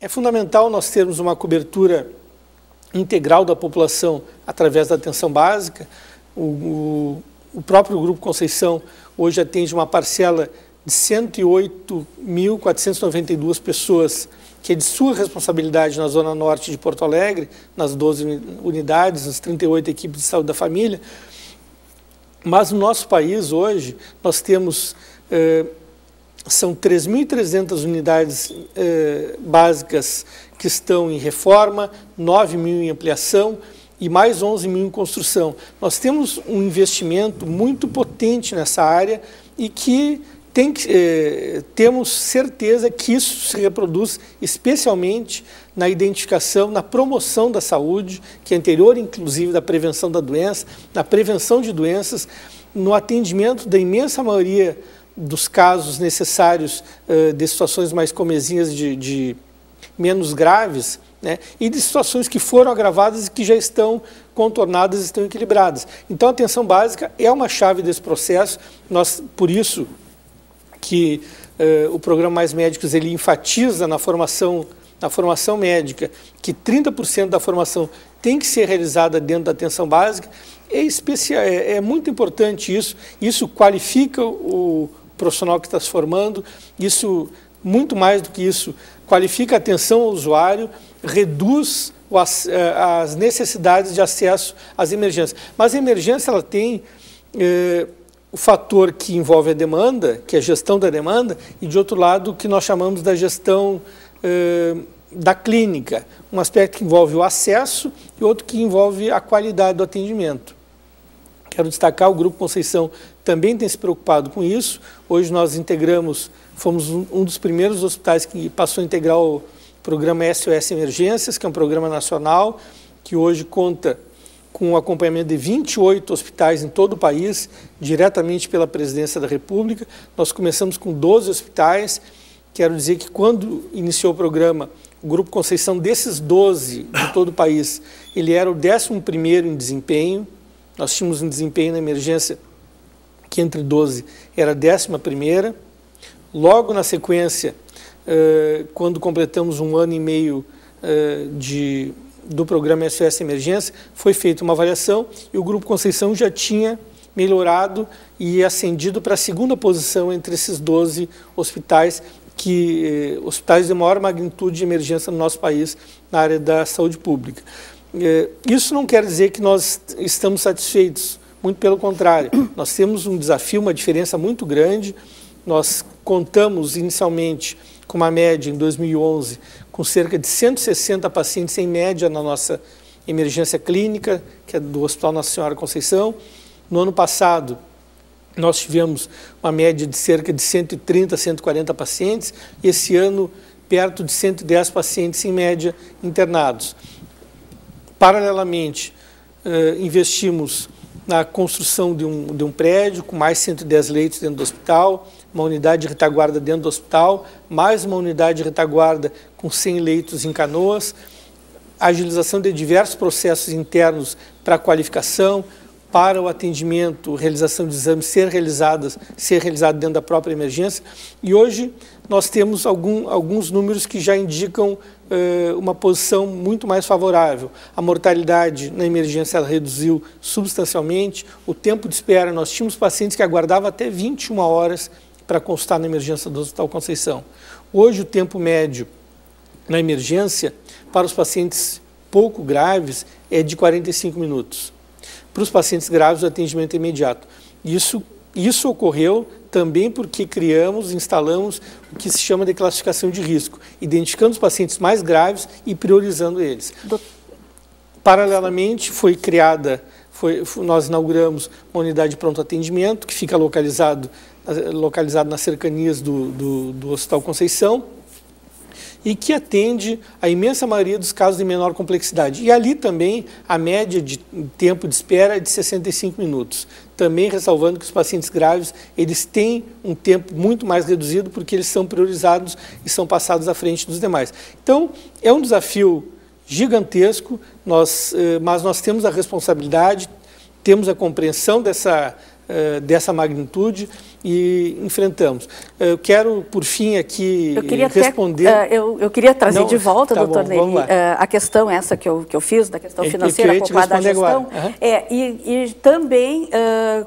É fundamental nós termos uma cobertura integral da população através da atenção básica. O, o, o próprio Grupo Conceição hoje atende uma parcela de 108.492 pessoas que é de sua responsabilidade na Zona Norte de Porto Alegre, nas 12 unidades, nas 38 equipes de saúde da família. Mas no nosso país, hoje, nós temos, eh, são 3.300 unidades eh, básicas que estão em reforma, 9 mil em ampliação e mais 11 mil em construção. Nós temos um investimento muito potente nessa área e que tem que, eh, temos certeza que isso se reproduz especialmente na identificação, na promoção da saúde, que é anterior, inclusive, da prevenção da doença, na prevenção de doenças, no atendimento da imensa maioria dos casos necessários eh, de situações mais comezinhas de, de menos graves, né, e de situações que foram agravadas e que já estão contornadas, estão equilibradas. Então, a atenção básica é uma chave desse processo. Nós, por isso, que uh, o programa Mais Médicos ele enfatiza na formação, na formação médica que 30% da formação tem que ser realizada dentro da atenção básica, é, especial, é, é muito importante isso. Isso qualifica o profissional que está se formando, isso, muito mais do que isso, qualifica a atenção ao usuário, reduz eh, as necessidades de acesso às emergências. Mas a emergência ela tem eh, o fator que envolve a demanda, que é a gestão da demanda, e de outro lado o que nós chamamos da gestão eh, da clínica, um aspecto que envolve o acesso e outro que envolve a qualidade do atendimento. Quero destacar, o Grupo Conceição também tem se preocupado com isso. Hoje nós integramos, fomos um dos primeiros hospitais que passou a integrar o programa SOS Emergências, que é um programa nacional, que hoje conta com o acompanhamento de 28 hospitais em todo o país, diretamente pela Presidência da República. Nós começamos com 12 hospitais. Quero dizer que quando iniciou o programa, o Grupo Conceição, desses 12 de todo o país, ele era o 11º em desempenho. Nós tínhamos um desempenho na emergência que entre 12 era a 11ª. Logo na sequência, quando completamos um ano e meio de do programa SOS Emergência, foi feita uma avaliação e o Grupo Conceição já tinha melhorado e ascendido para a segunda posição entre esses 12 hospitais, que, eh, hospitais de maior magnitude de emergência no nosso país na área da saúde pública. Eh, isso não quer dizer que nós estamos satisfeitos, muito pelo contrário. Nós temos um desafio, uma diferença muito grande. Nós contamos inicialmente com uma média em 2011 com cerca de 160 pacientes em média na nossa emergência clínica, que é do Hospital Nossa Senhora Conceição. No ano passado, nós tivemos uma média de cerca de 130, 140 pacientes, e esse ano, perto de 110 pacientes em média internados. Paralelamente, eh, investimos na construção de um, de um prédio com mais 110 leitos dentro do hospital, uma unidade de retaguarda dentro do hospital, mais uma unidade de retaguarda com 100 leitos em canoas, agilização de diversos processos internos para qualificação, para o atendimento, realização de exames ser realizadas, ser realizado dentro da própria emergência. E hoje nós temos algum, alguns números que já indicam uh, uma posição muito mais favorável. A mortalidade na emergência reduziu substancialmente, o tempo de espera, nós tínhamos pacientes que aguardavam até 21 horas para consultar na emergência do Hospital Conceição. Hoje, o tempo médio na emergência para os pacientes pouco graves é de 45 minutos. Para os pacientes graves, o atendimento imediato. Isso, isso ocorreu também porque criamos, instalamos o que se chama de classificação de risco, identificando os pacientes mais graves e priorizando eles. Paralelamente, foi criada, foi, nós inauguramos uma unidade de pronto atendimento, que fica localizado localizado nas cercanias do, do, do Hospital Conceição, e que atende a imensa maioria dos casos de menor complexidade. E ali também a média de tempo de espera é de 65 minutos. Também ressalvando que os pacientes graves, eles têm um tempo muito mais reduzido porque eles são priorizados e são passados à frente dos demais. Então, é um desafio gigantesco, nós, eh, mas nós temos a responsabilidade, temos a compreensão dessa uh, dessa magnitude e enfrentamos. Eu quero, por fim, aqui eu queria responder... Até, uh, eu, eu, queria trazer Não, de volta, tá doutor Ney, uh, a questão essa que eu, que eu fiz, da questão financeira acoplada à gestão. Uhum. É, e, e também,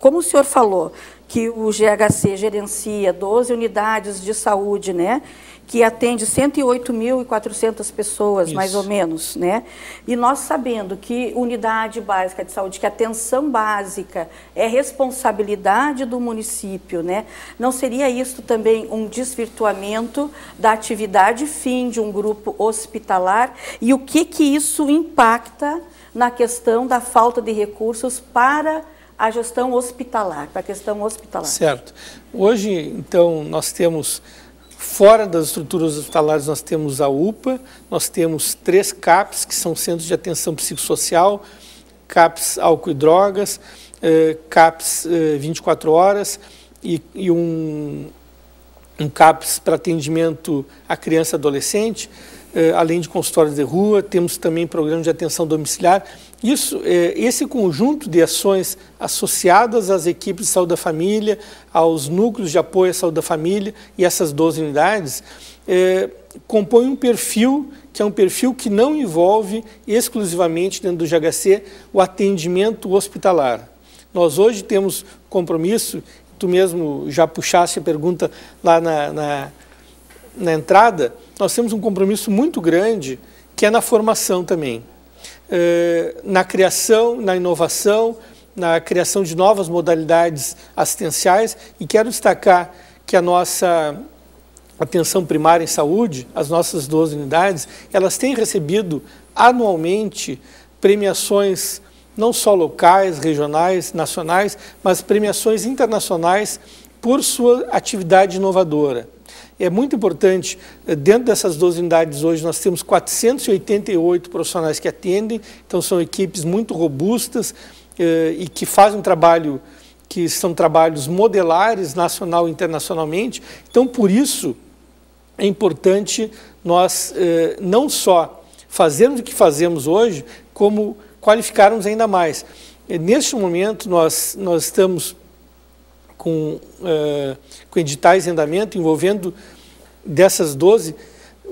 como o senhor falou, que o GHC gerencia 12 unidades de saúde, né? Que atende 108.400 pessoas, Isso. mais ou menos, né? E nós sabendo que unidade básica de saúde, que atenção básica é responsabilidade do município, né? Não seria isso também um desvirtuamento da atividade fim de um grupo hospitalar? E o que que isso impacta na questão da falta de recursos para a gestão hospitalar, para a questão hospitalar? Certo. Hoje, então, nós temos Fora das estruturas hospitalares, nós temos a UPA, nós temos três CAPs, que são Centros de Atenção Psicossocial, CAPs Álcool e Drogas, eh, CAPs eh, 24 horas e, e um, um CAPs para atendimento à criança e adolescente, eh, além de consultórios de rua, temos também programa de atenção domiciliar isso, é, esse conjunto de ações associadas às equipes de saúde da família, aos núcleos de apoio à saúde da família e essas 12 unidades, é, compõe um perfil que é um perfil que não envolve exclusivamente dentro do GHC o atendimento hospitalar. Nós hoje temos compromisso, tu mesmo já puxaste a pergunta lá na, na, na entrada, nós temos um compromisso muito grande que é na formação também. Eh, na criação, na inovação, na criação de novas modalidades assistenciais e quero destacar que a nossa atenção primária em saúde, as nossas 12 unidades, elas têm recebido anualmente premiações não só locais, regionais, nacionais, mas premiações internacionais por sua atividade inovadora. É muito importante, eh, dentro dessas 12 unidades hoje, nós temos 488 profissionais que atendem, então são equipes muito robustas eh, e que fazem um trabalho, que são trabalhos modelares, nacional e internacionalmente. Então, por isso, é importante nós eh, não só fazermos o que fazemos hoje, como qualificarmos ainda mais. neste momento, nós, nós estamos com, uh, com editais em andamento envolvendo dessas 12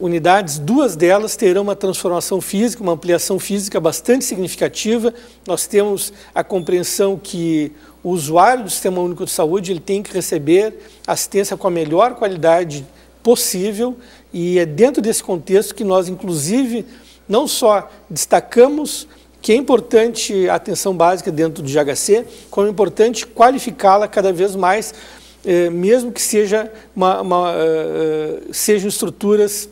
unidades, duas delas terão uma transformação física, uma ampliação física bastante significativa. Nós temos a compreensão que o usuário do Sistema Único de Saúde ele tem que receber assistência com a melhor qualidade possível e é dentro desse contexto que nós, inclusive, não só destacamos que é importante a atenção básica dentro do GHC, como é importante qualificá-la cada vez mais, eh, mesmo que seja uma, uma, eh, sejam estruturas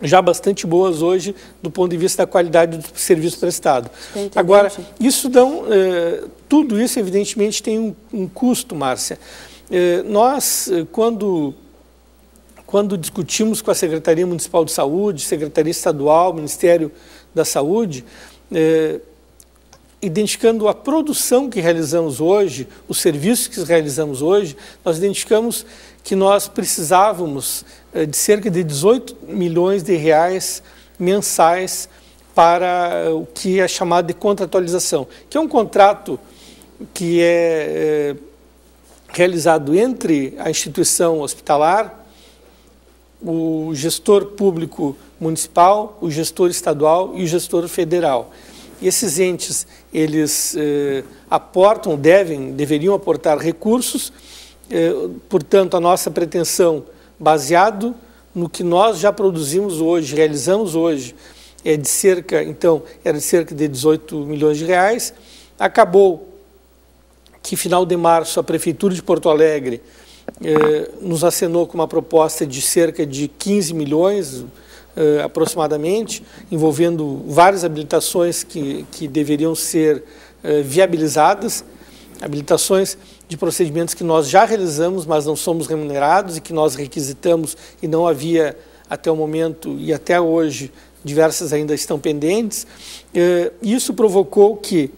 já bastante boas hoje do ponto de vista da qualidade do serviço prestado. Agora, isso dão, eh, tudo isso evidentemente tem um, um custo, Márcia. nós, quando quando discutimos com a Secretaria Municipal de Saúde, Secretaria Estadual, Ministério da Saúde, é, identificando a produção que realizamos hoje, os serviços que realizamos hoje, nós identificamos que nós precisávamos é, de cerca de 18 milhões de reais mensais para o que é chamado de contratualização, que é um contrato que é, é realizado entre a instituição hospitalar, o gestor público municipal, o gestor estadual e o gestor federal. Esses entes, eles eh, aportam, devem, deveriam aportar recursos, eh, portanto, a nossa pretensão, baseado no que nós já produzimos hoje, realizamos hoje, é de cerca, então, era de cerca de 18 milhões de reais, acabou que final de março a Prefeitura de Porto Alegre eh, nos acenou com uma proposta de cerca de 15 milhões, uh, aproximadamente, envolvendo várias habilitações que, que deveriam ser uh, viabilizadas, habilitações de procedimentos que nós já realizamos, mas não somos remunerados e que nós requisitamos e não havia até o momento e até hoje, diversas ainda estão pendentes. Isso provocou que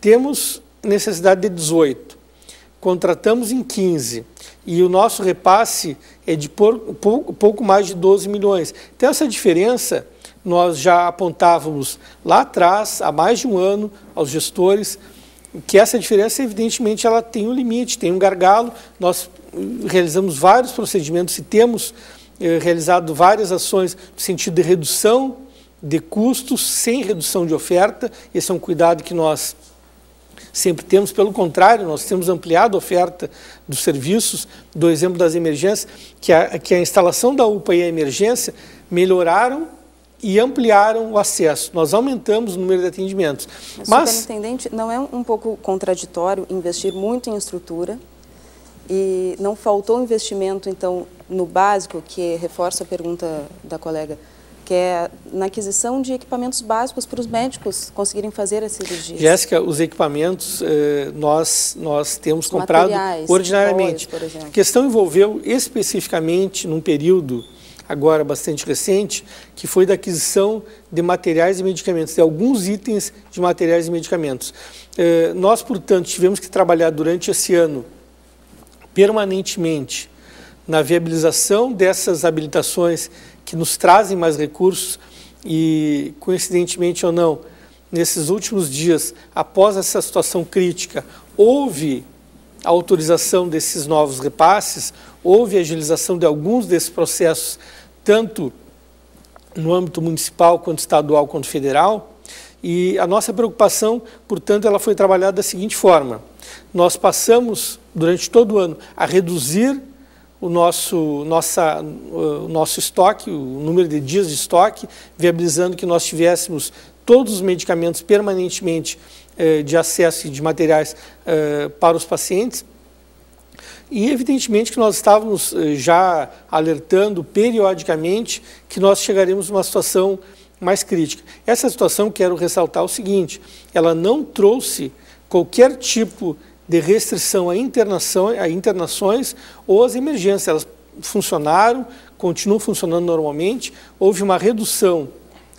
temos necessidade de 18, contratamos em 15, e o nosso repasse é de pouco, pouco mais de 12 milhões. Então, essa diferença nós já apontávamos lá atrás, há mais de um ano, aos gestores, que essa diferença, evidentemente, ela tem um limite, tem um gargalo. Nós realizamos vários procedimentos e temos eh, realizado várias ações no sentido de redução de custos sem redução de oferta. Esse é um cuidado que nós sempre temos. Pelo contrário, nós temos ampliado a oferta dos serviços, do exemplo das emergências, que a, que a instalação da UPA e a emergência melhoraram e ampliaram o acesso. Nós aumentamos o número de atendimentos. Mas, Superintendente, não é um pouco contraditório investir muito em estrutura e não faltou investimento, então, no básico, que reforça a pergunta da colega, que é na aquisição de equipamentos básicos para os médicos conseguirem fazer as cirurgias. Jéssica, os equipamentos eh, nós, nós temos os comprado ordinariamente. a questão envolveu especificamente num período agora bastante recente, que foi da aquisição de materiais e medicamentos, de alguns itens de materiais e medicamentos. Eh, nós, portanto, tivemos que trabalhar durante esse ano permanentemente na viabilização dessas habilitações que nos trazem mais recursos e, coincidentemente ou não, nesses últimos dias, após essa situação crítica, houve a autorização desses novos repasses, houve a agilização de alguns desses processos, tanto no âmbito municipal, quanto estadual, quanto federal, e a nossa preocupação, portanto, ela foi trabalhada da seguinte forma. Nós passamos, durante todo o ano, a reduzir o nosso, nossa, o nosso estoque, o número de dias de estoque, viabilizando que nós tivéssemos todos os medicamentos permanentemente eh, de acesso de materiais eh, para os pacientes. E, evidentemente, que nós estávamos eh, já alertando periodicamente que nós chegaremos numa situação mais crítica. Essa situação, quero ressaltar o seguinte, ela não trouxe qualquer tipo de de restrição a, internação, a internações ou às emergências. Elas funcionaram, continuam funcionando normalmente. Houve uma redução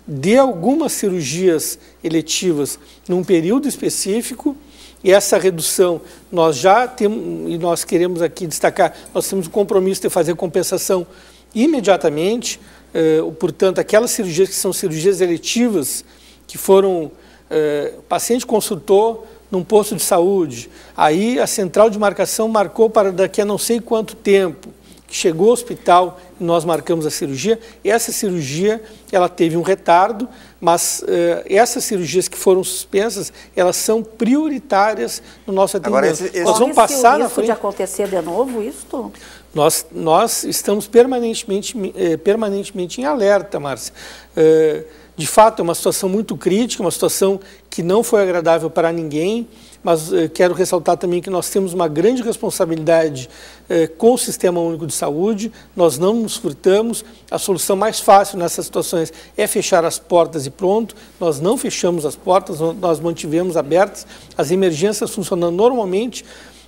de algumas cirurgias eletivas num período específico, e essa redução nós já temos, e nós queremos aqui destacar, nós temos o compromisso de fazer compensação imediatamente, eh, portanto, aquelas cirurgias que são cirurgias eletivas, que foram, eh, paciente consultou, num posto de saúde. Aí a central de marcação marcou para daqui a não sei quanto tempo. Chegou ao hospital e nós marcamos a cirurgia. Essa cirurgia ela teve um retardo, mas uh, essas cirurgias que foram suspensas, elas são prioritárias no nosso atendimento. Agora, esse, esse... Nós vamos passar na frente... de acontecer de novo isso? Nós, nós estamos permanentemente, eh, permanentemente em alerta, Márcia. Uh, de fato, é uma situação muito crítica, uma situação que não foi agradável para ninguém, mas eh, quero ressaltar também que nós temos uma grande responsabilidade eh, com o Sistema Único de Saúde, nós não nos furtamos, a solução mais fácil nessas situações é fechar as portas e pronto, nós não fechamos as portas, nós mantivemos abertas, as emergências funcionando normalmente,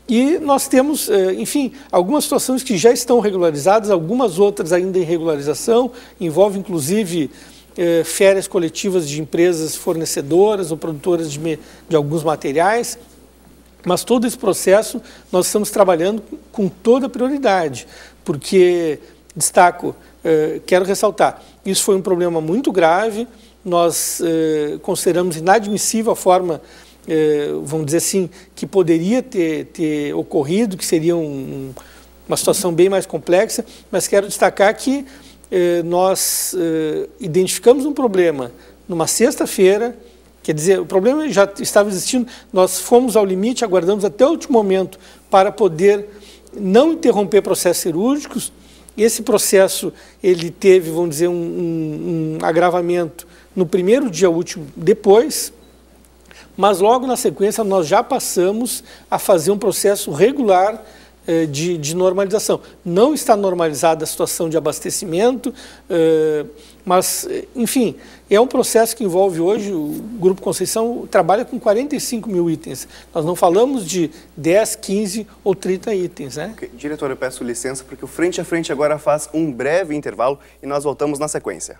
e nós temos, eh, enfim, algumas situações que já estão regularizadas, algumas outras ainda em regularização, envolve inclusive eh, férias coletivas de empresas fornecedoras ou produtoras de, de alguns materiais, mas todo esse processo nós estamos trabalhando com toda prioridade, porque, destaco, eh, quero ressaltar, isso foi um problema muito grave, nós eh, consideramos inadmissível a forma, vamos dizer assim, que poderia ter, ter ocorrido, que seria um, uma situação bem mais complexa, mas quero destacar que eh, nós eh, identificamos um problema numa sexta-feira, quer dizer, o problema já estava existindo, nós fomos ao limite, aguardamos até o último momento para poder não interromper processos cirúrgicos. Esse processo ele teve, vamos dizer, um, um, um agravamento no primeiro dia útil depois, mas logo na sequência nós já passamos a fazer um processo regular de, de, normalização. Não está normalizada a situação de abastecimento, eh, mas, enfim, é um processo que envolve hoje, o Grupo Conceição trabalha com 45 mil itens. Nós não falamos de 10, 15 ou 30 itens. Né? Okay. Diretor, eu peço licença porque o Frente a Frente agora faz um breve intervalo e nós voltamos na sequência.